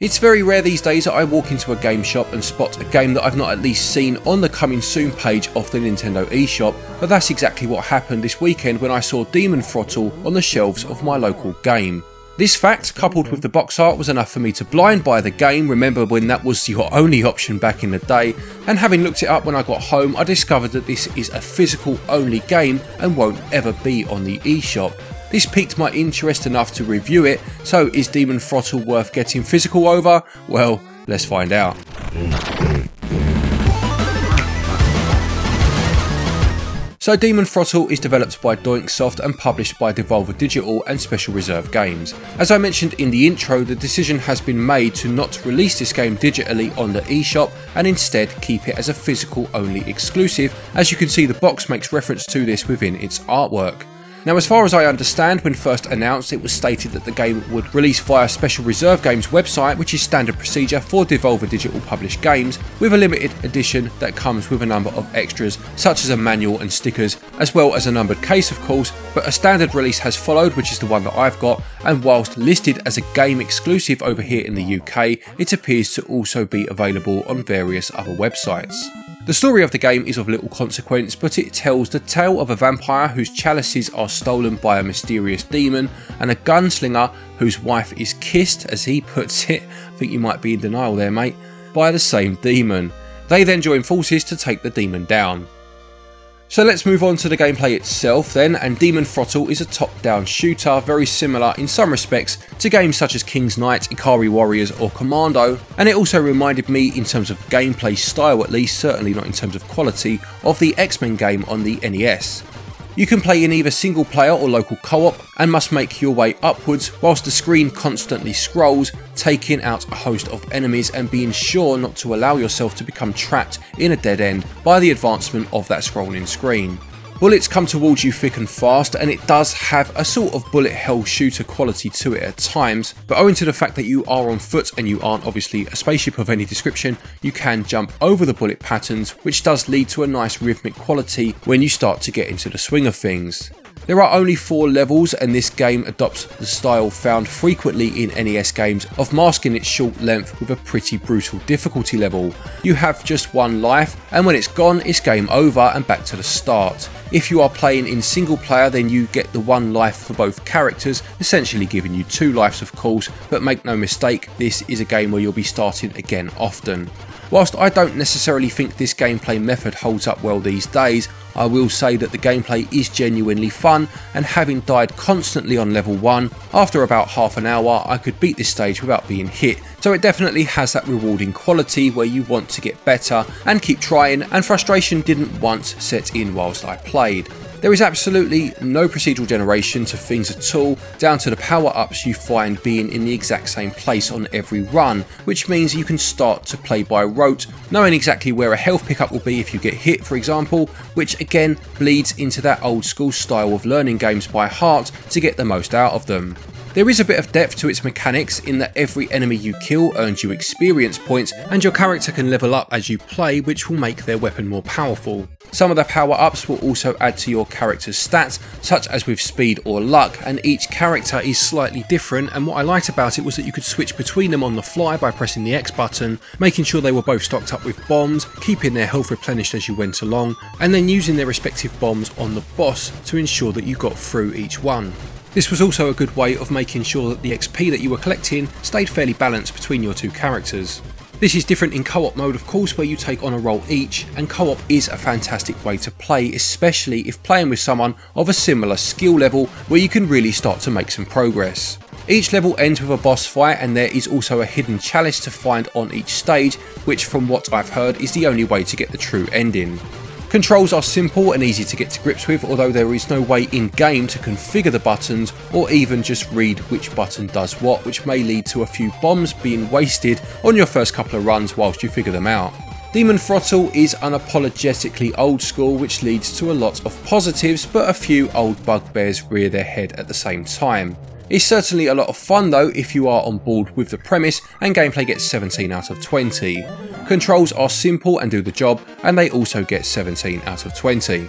It's very rare these days that I walk into a game shop and spot a game that I've not at least seen on the coming soon page of the Nintendo eShop, but that's exactly what happened this weekend when I saw Demon Throttle on the shelves of my local game. This fact, coupled with the box art, was enough for me to blind buy the game, remember when that was your only option back in the day, and having looked it up when I got home, I discovered that this is a physical only game and won't ever be on the eShop. This piqued my interest enough to review it, so is Demon Throttle worth getting physical over? Well, let's find out. So Demon Throttle is developed by Doinksoft and published by Devolver Digital and Special Reserve Games. As I mentioned in the intro, the decision has been made to not release this game digitally on the eShop and instead keep it as a physical only exclusive, as you can see the box makes reference to this within its artwork. Now as far as I understand, when first announced it was stated that the game would release via Special Reserve Games website which is standard procedure for Devolver Digital published games, with a limited edition that comes with a number of extras such as a manual and stickers as well as a numbered case of course, but a standard release has followed which is the one that I've got and whilst listed as a game exclusive over here in the UK, it appears to also be available on various other websites. The story of the game is of little consequence, but it tells the tale of a vampire whose chalices are stolen by a mysterious demon, and a gunslinger whose wife is kissed, as he puts it, I think you might be in denial there mate, by the same demon. They then join forces to take the demon down. So let's move on to the gameplay itself then, and Demon Throttle is a top-down shooter, very similar in some respects to games such as King's Knight, Ikari Warriors or Commando, and it also reminded me in terms of gameplay style at least, certainly not in terms of quality, of the X-Men game on the NES. You can play in either single player or local co-op and must make your way upwards whilst the screen constantly scrolls, taking out a host of enemies and being sure not to allow yourself to become trapped in a dead end by the advancement of that scrolling screen. Bullets come towards you thick and fast and it does have a sort of bullet hell shooter quality to it at times, but owing to the fact that you are on foot and you aren't obviously a spaceship of any description, you can jump over the bullet patterns which does lead to a nice rhythmic quality when you start to get into the swing of things. There are only four levels and this game adopts the style found frequently in NES games of masking its short length with a pretty brutal difficulty level. You have just one life and when it's gone it's game over and back to the start. If you are playing in single player then you get the one life for both characters, essentially giving you two lives of course, but make no mistake this is a game where you'll be starting again often. Whilst I don't necessarily think this gameplay method holds up well these days, I will say that the gameplay is genuinely fun and having died constantly on level 1, after about half an hour I could beat this stage without being hit, so it definitely has that rewarding quality where you want to get better and keep trying and frustration didn't once set in whilst I played. There is absolutely no procedural generation to things at all, down to the power ups you find being in the exact same place on every run, which means you can start to play by rote, knowing exactly where a health pickup will be if you get hit for example, which again bleeds into that old school style of learning games by heart to get the most out of them. There is a bit of depth to its mechanics in that every enemy you kill earns you experience points and your character can level up as you play which will make their weapon more powerful. Some of the power ups will also add to your character's stats such as with speed or luck and each character is slightly different and what I liked about it was that you could switch between them on the fly by pressing the X button, making sure they were both stocked up with bombs, keeping their health replenished as you went along and then using their respective bombs on the boss to ensure that you got through each one. This was also a good way of making sure that the XP that you were collecting stayed fairly balanced between your two characters. This is different in co-op mode of course where you take on a role each and co-op is a fantastic way to play especially if playing with someone of a similar skill level where you can really start to make some progress. Each level ends with a boss fight and there is also a hidden chalice to find on each stage which from what I've heard is the only way to get the true ending. Controls are simple and easy to get to grips with although there is no way in game to configure the buttons or even just read which button does what which may lead to a few bombs being wasted on your first couple of runs whilst you figure them out. Demon Throttle is unapologetically old school which leads to a lot of positives but a few old bugbears rear their head at the same time. It's certainly a lot of fun though if you are on board with the premise and gameplay gets 17 out of 20. Controls are simple and do the job and they also get 17 out of 20.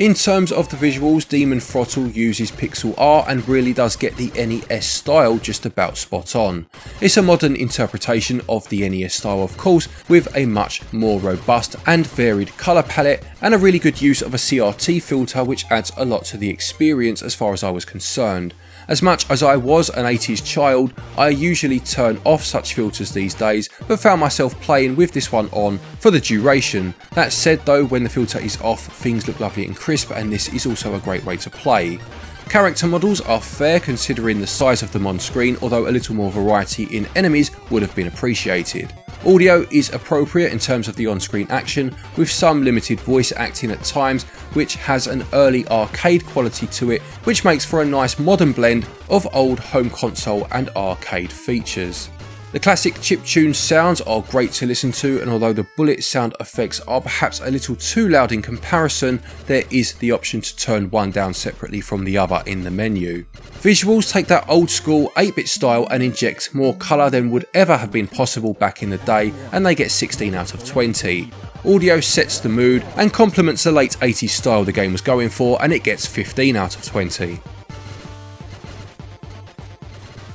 In terms of the visuals, Demon Throttle uses pixel art and really does get the NES style just about spot on. It's a modern interpretation of the NES style of course, with a much more robust and varied colour palette and a really good use of a CRT filter which adds a lot to the experience as far as I was concerned. As much as I was an 80s child, I usually turn off such filters these days, but found myself playing with this one on for the duration. That said though, when the filter is off, things look lovely and crisp and this is also a great way to play. Character models are fair considering the size of them on screen, although a little more variety in enemies would have been appreciated. Audio is appropriate in terms of the on-screen action, with some limited voice acting at times, which has an early arcade quality to it, which makes for a nice modern blend of old home console and arcade features. The classic chiptune sounds are great to listen to and although the bullet sound effects are perhaps a little too loud in comparison, there is the option to turn one down separately from the other in the menu. Visuals take that old school 8-bit style and inject more colour than would ever have been possible back in the day and they get 16 out of 20. Audio sets the mood and complements the late 80s style the game was going for and it gets 15 out of 20.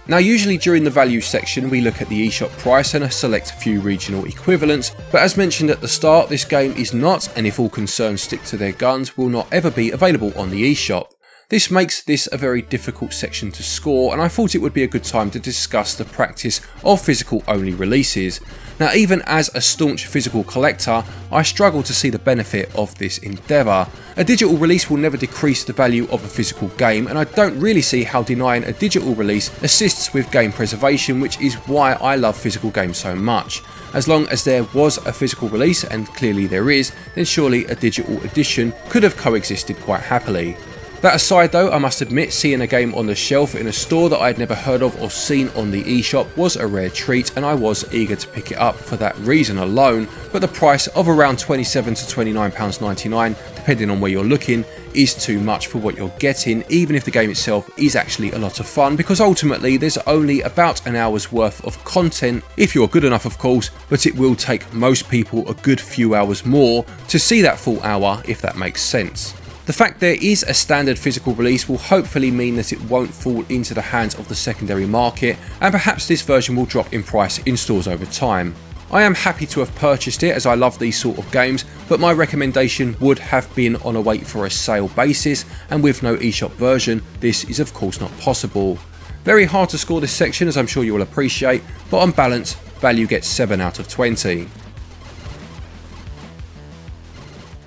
Now usually during the value section we look at the eShop price and a select few regional equivalents, but as mentioned at the start this game is not, and if all concerned stick to their guns, will not ever be available on the eShop. This makes this a very difficult section to score and I thought it would be a good time to discuss the practice of physical only releases. Now even as a staunch physical collector, I struggle to see the benefit of this endeavour. A digital release will never decrease the value of a physical game and I don't really see how denying a digital release assists with game preservation which is why I love physical games so much. As long as there was a physical release, and clearly there is, then surely a digital edition could have coexisted quite happily. That aside though, I must admit seeing a game on the shelf in a store that I'd never heard of or seen on the eShop was a rare treat and I was eager to pick it up for that reason alone, but the price of around £27 to £29.99 depending on where you're looking is too much for what you're getting even if the game itself is actually a lot of fun because ultimately there's only about an hour's worth of content if you're good enough of course but it will take most people a good few hours more to see that full hour if that makes sense. The fact there is a standard physical release will hopefully mean that it won't fall into the hands of the secondary market and perhaps this version will drop in price in stores over time. I am happy to have purchased it as I love these sort of games, but my recommendation would have been on a wait for a sale basis and with no eShop version, this is of course not possible. Very hard to score this section as I'm sure you will appreciate, but on balance, value gets 7 out of 20.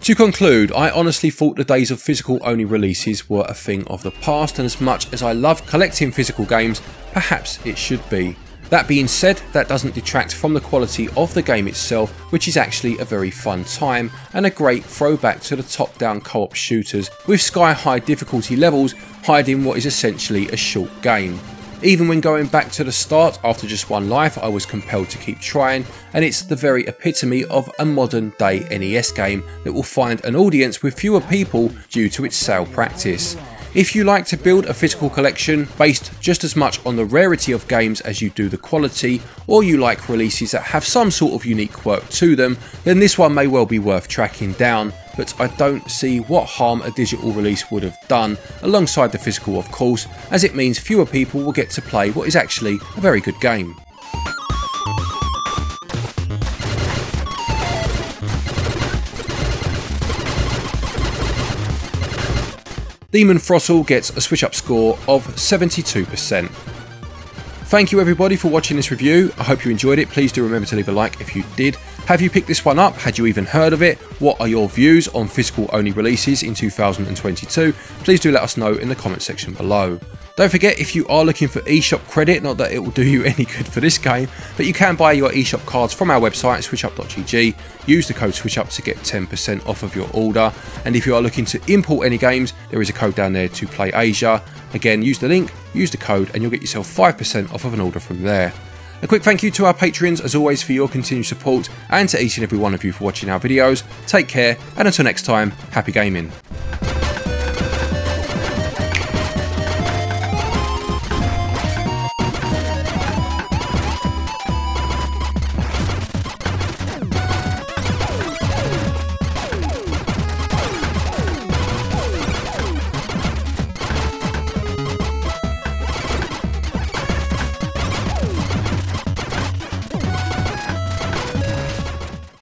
To conclude, I honestly thought the days of physical only releases were a thing of the past and as much as I love collecting physical games, perhaps it should be. That being said, that doesn't detract from the quality of the game itself, which is actually a very fun time and a great throwback to the top-down co-op shooters with sky-high difficulty levels hiding what is essentially a short game. Even when going back to the start after just one life, I was compelled to keep trying, and it's the very epitome of a modern day NES game that will find an audience with fewer people due to its sale practice. If you like to build a physical collection based just as much on the rarity of games as you do the quality, or you like releases that have some sort of unique quirk to them, then this one may well be worth tracking down, but I don't see what harm a digital release would have done, alongside the physical of course, as it means fewer people will get to play what is actually a very good game. Demon Throttle gets a SwitchUp score of 72%. Thank you everybody for watching this review, I hope you enjoyed it, please do remember to leave a like if you did. Have you picked this one up? Had you even heard of it? What are your views on physical only releases in 2022? Please do let us know in the comment section below. Don't forget if you are looking for eShop credit, not that it will do you any good for this game, but you can buy your eShop cards from our website switchup.gg, use the code switchup to get 10% off of your order, and if you are looking to import any games, there is a code down there to PlayAsia. Again, use the link, use the code, and you'll get yourself 5% off of an order from there. A quick thank you to our patrons as always for your continued support and to each and every one of you for watching our videos. Take care and until next time, happy gaming.